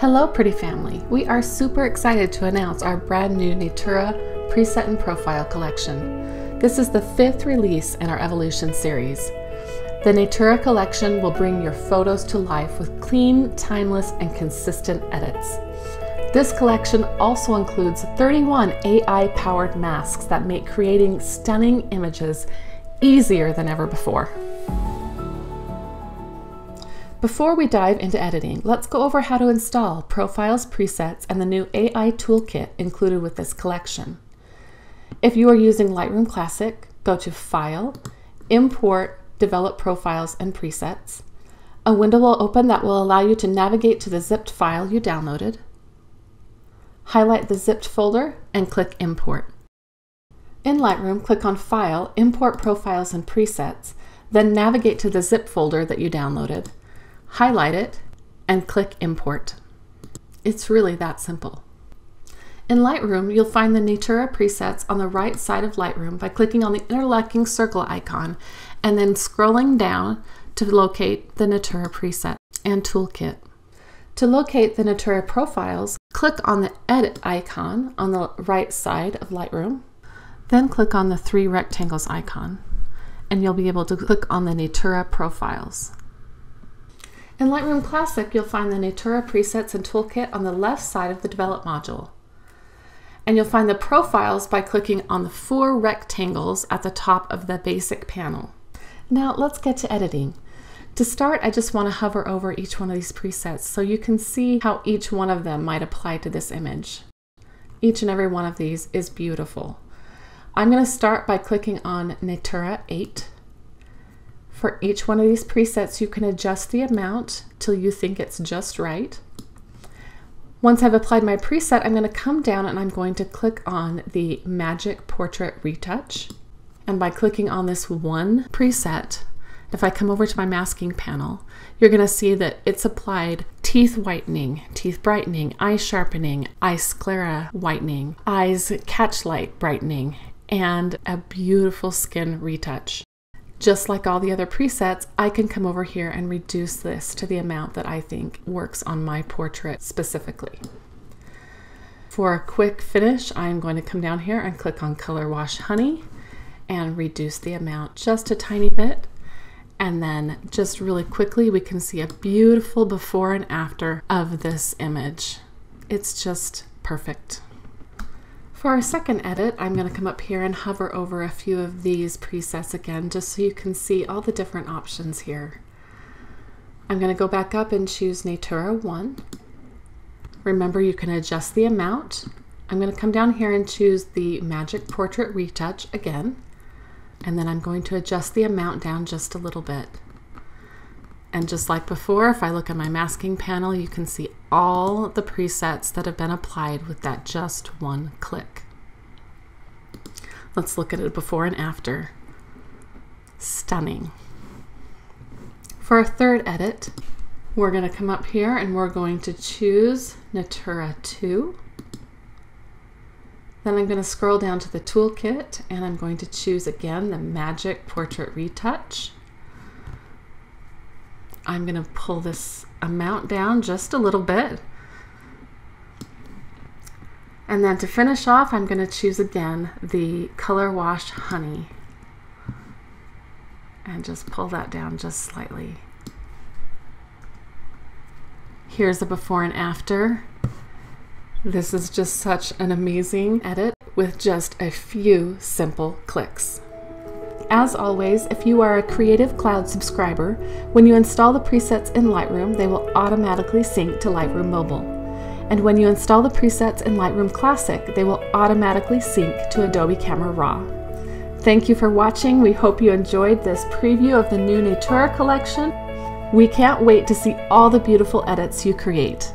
Hello, pretty family. We are super excited to announce our brand new Natura Preset and Profile collection. This is the fifth release in our Evolution series. The Natura collection will bring your photos to life with clean, timeless, and consistent edits. This collection also includes 31 AI powered masks that make creating stunning images easier than ever before. Before we dive into editing, let's go over how to install profiles, presets, and the new AI toolkit included with this collection. If you are using Lightroom Classic, go to File, Import, Develop Profiles and Presets. A window will open that will allow you to navigate to the zipped file you downloaded. Highlight the zipped folder and click Import. In Lightroom, click on File, Import Profiles and Presets, then navigate to the zip folder that you downloaded highlight it, and click Import. It's really that simple. In Lightroom, you'll find the Natura presets on the right side of Lightroom by clicking on the interlocking circle icon and then scrolling down to locate the Natura preset and toolkit. To locate the Natura profiles, click on the Edit icon on the right side of Lightroom, then click on the three rectangles icon, and you'll be able to click on the Natura profiles. In Lightroom Classic, you'll find the Natura presets and toolkit on the left side of the Develop module. And you'll find the profiles by clicking on the four rectangles at the top of the basic panel. Now let's get to editing. To start, I just want to hover over each one of these presets so you can see how each one of them might apply to this image. Each and every one of these is beautiful. I'm going to start by clicking on Natura 8 for each one of these presets, you can adjust the amount till you think it's just right. Once I've applied my preset, I'm going to come down and I'm going to click on the Magic Portrait Retouch. And by clicking on this one preset, if I come over to my masking panel, you're going to see that it's applied teeth whitening, teeth brightening, eye sharpening, eye sclera whitening, eyes catch light brightening, and a beautiful skin retouch. Just like all the other presets, I can come over here and reduce this to the amount that I think works on my portrait specifically. For a quick finish, I'm going to come down here and click on Color Wash Honey and reduce the amount just a tiny bit. And then just really quickly, we can see a beautiful before and after of this image. It's just perfect. For our second edit, I'm going to come up here and hover over a few of these presets again, just so you can see all the different options here. I'm going to go back up and choose Natura 1. Remember, you can adjust the amount. I'm going to come down here and choose the Magic Portrait Retouch again, and then I'm going to adjust the amount down just a little bit. And just like before, if I look at my masking panel, you can see all the presets that have been applied with that just one click. Let's look at it before and after. Stunning. For our third edit, we're going to come up here and we're going to choose Natura 2. Then I'm going to scroll down to the toolkit and I'm going to choose again the Magic Portrait Retouch. I'm going to pull this amount down just a little bit. And then to finish off, I'm going to choose again the Color Wash Honey. And just pull that down just slightly. Here's a before and after. This is just such an amazing edit with just a few simple clicks. As always, if you are a Creative Cloud subscriber, when you install the presets in Lightroom, they will automatically sync to Lightroom Mobile. And when you install the presets in Lightroom Classic, they will automatically sync to Adobe Camera Raw. Thank you for watching. We hope you enjoyed this preview of the new Natura collection. We can't wait to see all the beautiful edits you create.